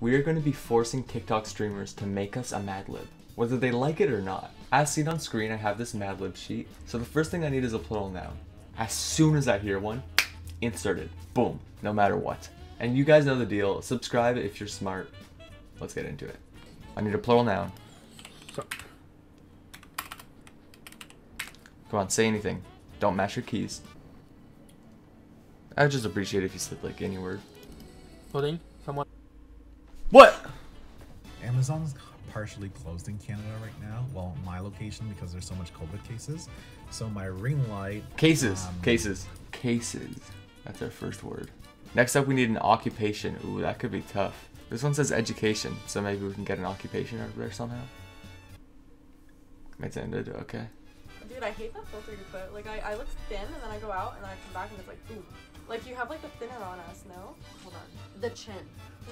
we are going to be forcing TikTok streamers to make us a Mad Lib, whether they like it or not. As seen on screen, I have this Mad Lib sheet. So the first thing I need is a plural noun. As soon as I hear one, insert it. Boom. No matter what. And you guys know the deal. Subscribe if you're smart. Let's get into it. I need a plural noun. Come on, say anything. Don't mash your keys. I would just appreciate if you said like any word. Loading. Someone. What? Amazon's partially closed in Canada right now. Well, my location because there's so much COVID cases. So my ring light. Cases. um, Cases. Cases. That's our first word. Next up, we need an occupation. Ooh, that could be tough. This one says education, so maybe we can get an occupation out of there somehow. It's ended. Okay. Dude, I hate that filter you put. Like, I, I look thin and then I go out and then I come back and it's like, ooh. Like, you have like the thinner on us, no? Hold on. The chin.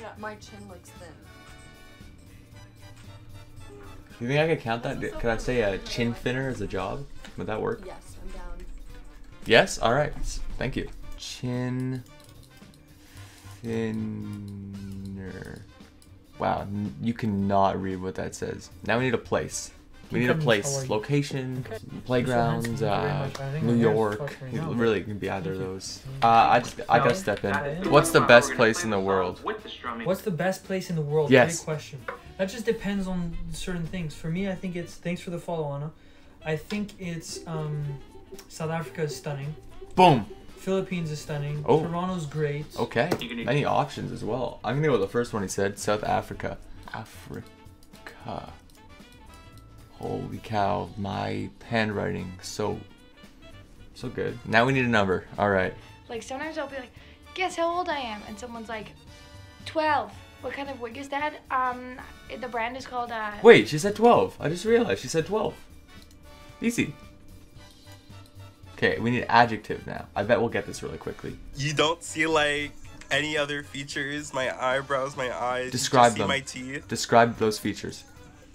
Yeah. My chin looks thin. Do you think I could count that? Could I say a chin thinner as a job? Would that work? Yes, I'm down. Yes. All right. Thank you. Chin thinner. Wow, you cannot read what that says. Now we need a place. We need a Incomes, how are place, location, Okay. playgrounds, Thank you very uh, much. I think New I'm here to York. really can be either of those. Uh, I just I gotta step in. What's the best place in the world? What's the best place in the world? Yes. Great question. That just depends on certain things. For me, I think it's thanks for the follow, Anna. I think it's um, South Africa is stunning. Boom. Philippines is stunning. Oh. Toronto's great. Okay. Many options as well. I'm gonna go with the first one he said. South Africa. Africa. Holy cow! My handwriting so so good. Now we need a number. All right. Like sometimes I'll be like, guess how old I am, and someone's like, twelve. What kind of wig is that? Um, the brand is called uh. Wait, she said 12. I just realized she said 12. Easy. Okay, we need adjective now. I bet we'll get this really quickly. You don't see like any other features. My eyebrows, my eyes. Describe you just see them. my teeth. Describe those features.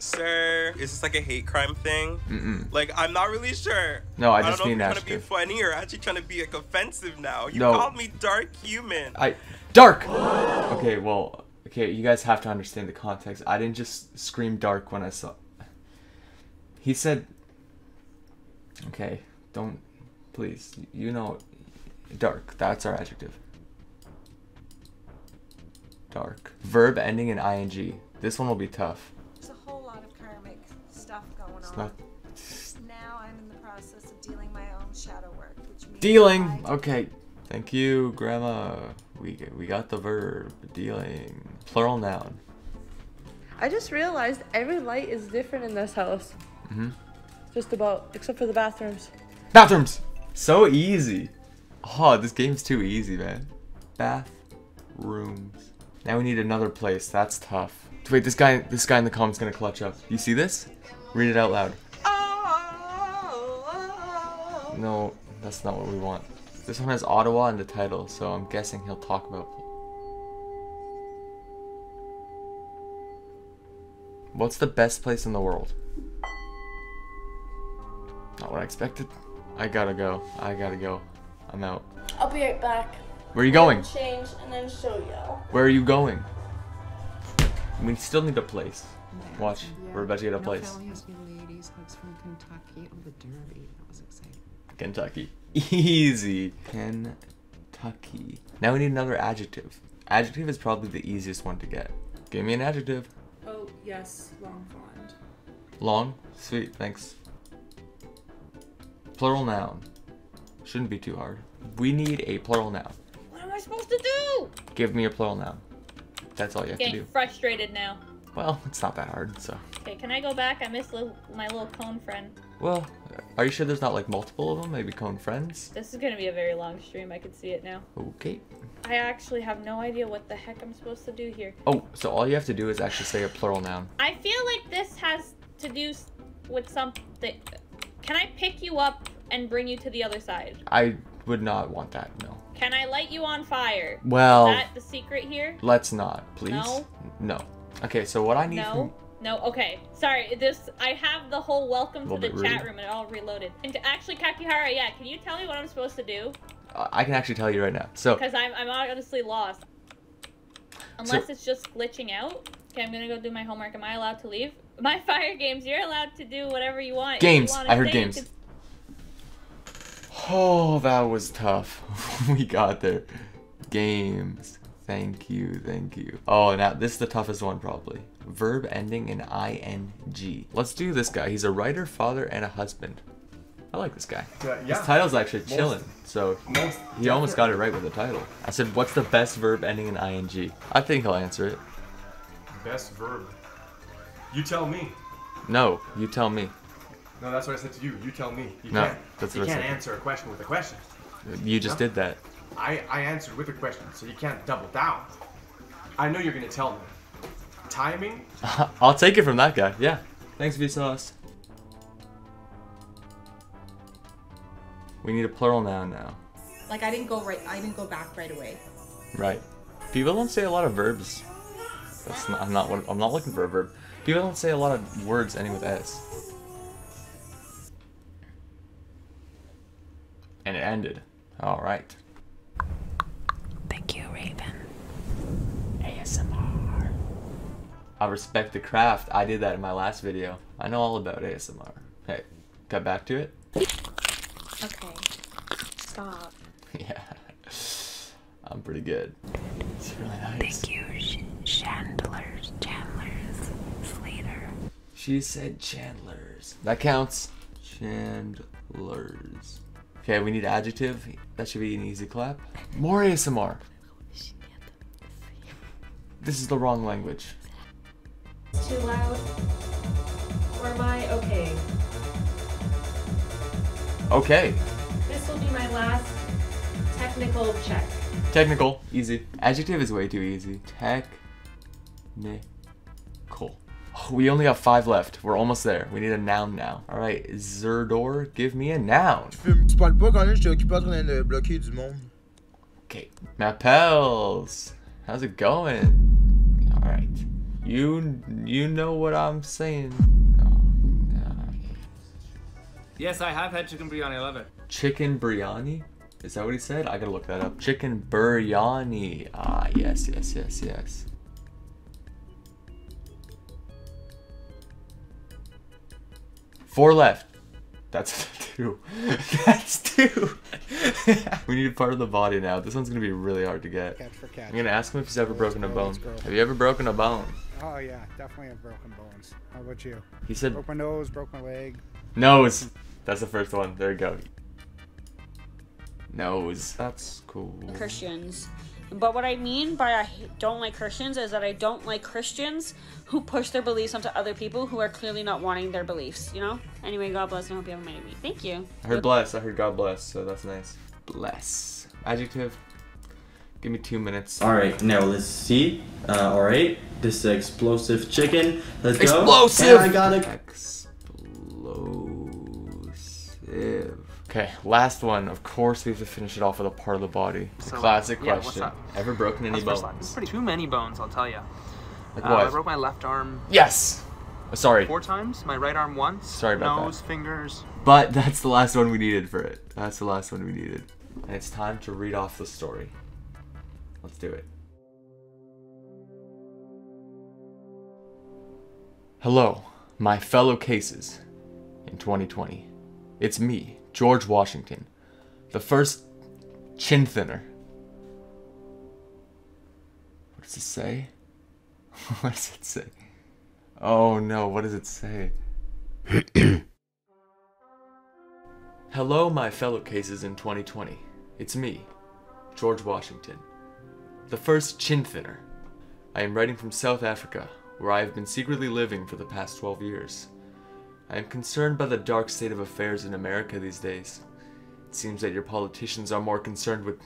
Sir, is this like a hate crime thing? Mm-mm. Like I'm not really sure. No, I I just don't mean trying to be funny or actually trying to be like offensive now. You No. called me dark human. I dark. Okay, well, okay, you guys have to understand the context. I didn't just scream dark when I saw. He said. Okay, don't, please. You know, dark. That's our adjective. Dark. Verb ending in ing. This one will be tough. It's not Now I'm in the process of dealing my own shadow work, which means dealing. I- Okay. Thank you, Grandma. We we got the verb dealing. Plural noun. I just realized every light is different in this house. Mhm. Just about, except for the bathrooms. Bathrooms! So easy. Oh, this game's too easy, man. Bathrooms. Now we need another place. That's tough. Wait, this guy this guy in the comments gonna clutch up. You see this? Read it out loud. No, that's not what we want. This one has Ottawa in the title, so I'm guessing he'll talk about What's the best place in the world? Not what I expected. I gotta go. I gotta go. I'm out. I'll be right back. Where are you going? Change and then show you. Where are you going? We still need a place. Watch. We're about to get a place. Has ladies hugs from Kentucky. Oh, the Derby. That was exciting. Kentucky. Easy. Kentucky. Now we need another adjective. Adjective is probably the easiest one to get. Give me an adjective. Oh, yes, long fond. Long. Sweet. Thanks. Plural noun. Shouldn't be too hard. We need a plural noun. Am I supposed to do? Give me a plural noun. That's all you have to Getting do. frustrated now. Well, it's not that hard, so. Okay, can I go back? I miss my little cone friend. Well, are you sure there's not like multiple of them? Maybe cone friends? This is gonna be a very long stream. I can see it now. Okay. I actually have no idea what the heck I'm supposed to do here. Oh, so all you have to do is actually say a plural noun. I feel like this has to do with something. Can I pick you up and bring you to the other side? I would not want that, no. Can I light you on fire? Well- Is that the secret here? Let's not, please. No? No. Okay, so what I need No. No. Okay. Sorry. This I have the whole welcome to the chat rude. room and it all reloaded. And to, actually, Kakihara, yeah. Can you tell me what I'm supposed to do? I can actually tell you right now. So, Because I'm I'm honestly lost. Unless it's just glitching out. Okay, I'm gonna go do my homework. Am I allowed to leave? My fire games, you're allowed to do whatever you want. If you Games. I heard games. Oh, that was tough. we got there. Games. Thank you, thank you. Oh, now this is the toughest one probably. Verb ending in ing. Let's do this guy. He's a writer, father, and a husband. I like this guy. Uh, His yeah. title's actually chilling, so he almost got it right with the title. I said, "What's the best verb ending in ing?" I think he'll answer it. Best verb. You tell me. No, you tell me. No, that's what I said to you. You tell me. You No, can't. that's you what can't said. answer a question with a question. You just No? did that. I, I answered with a question, so you can't double down. I know you're gonna tell me. Timing? I'll take it from that guy. Yeah. Thanks, Vsauce. We need a plural noun now. Like I didn't go right. I didn't go back right away. Right. People don't say a lot of verbs. That's not, I'm not. I'm not looking for a verb. People don't say a lot of words ending with s. ended. All right. Thank you, Raven. ASMR. I respect the craft. I did that in my last video. I know all about ASMR. Hey, got back to it? Okay. Stop. yeah. I'm pretty good. It's really nice. Thank you, Sh- Chandlers, Chandlers, Slater. She said Chandlers. That counts. Chandlers. Okay, we need adjective. That should be an easy clap. More ASMR. This is the wrong language. Too loud. Or am I okay? Okay. This will be my last technical check. Technical. Easy. Adjective is way too easy. Tech. Technical. Oh, we only have five left. We're almost there. We need a noun now. Alright, Zerdor, give me a noun. Tu parles pas quand même, j'étais occupé en train de bloquer du monde. Okay. Mappels. How's it going? Alright. You you know what I'm saying. Yes, I have had chicken biryani. I love it. Chicken biryani? Is that what he said? I gotta look that up. Chicken biryani. Ah, yes, yes, yes, yes. Four left. That's two. That's two. we need a part of the body now. This one's gonna be really hard to get. Catch for catch. I'm gonna ask him if he's ever broken a bone. let's. Have you ever broken a bone? Oh yeah, definitely have broken bones. How about you? He said- broke my nose, broke my leg. Nose. That's the first one. There you go. Nose. That's cool. Christians. But what I mean by I don't like Christians is that I don't like Christians who push their beliefs onto other people who are clearly not wanting their beliefs, you know? Anyway, God bless and I hope you have a mighty week. Thank you. I heard bless. I heard God bless. So that's nice. Bless. Adjective. Give me two minutes. All right, now let's see. Uh, all right, this is explosive chicken. Let's go. Explosive! I got it. Explosive. Okay, last one. Of course, we have to finish it off with a part of the body. It's a So, classic yeah, what's question. Ever broken any That's the first bones? pretty too many bones, I'll tell you. Like uh? I broke my left arm. Yes. Uh, Sorry. Four times. My right arm once. Sorry about that. Nose, fingers. But that's the last one we needed for it. That's the last one we needed. And it's time to read off the story. Let's do it. Hello, my fellow cases. In 2020, it's me, George Washington, the first chin thinner. What does it say? what does it say? Oh no, what does it say? Hello, my fellow cases in 2020. It's me, George Washington, the first chin thinner. I am writing from South Africa, where I have been secretly living for the past 12 years. I am concerned by the dark state of affairs in America these days. It seems that your politicians are more concerned with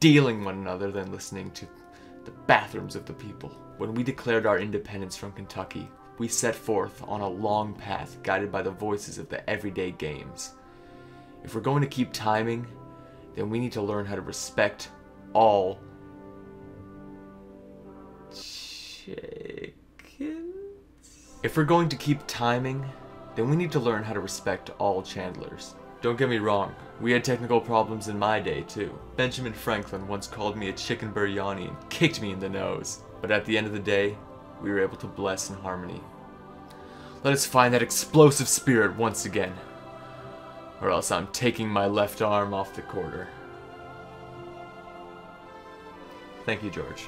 dealing one another than listening to the bathrooms of the people. When we declared our independence from Kentucky, we set forth on a long path guided by the voices of the everyday games. If we're going to keep timing, then we need to learn how to respect all chickens. If we're going to keep timing, then we need to learn how to respect all Chandlers. Don't get me wrong, we had technical problems in my day too. Benjamin Franklin once called me a chicken biryani and kicked me in the nose. But at the end of the day, we were able to bless in harmony. Let us find that explosive spirit once again, or else I'm taking my left arm off the quarter. Thank you, George.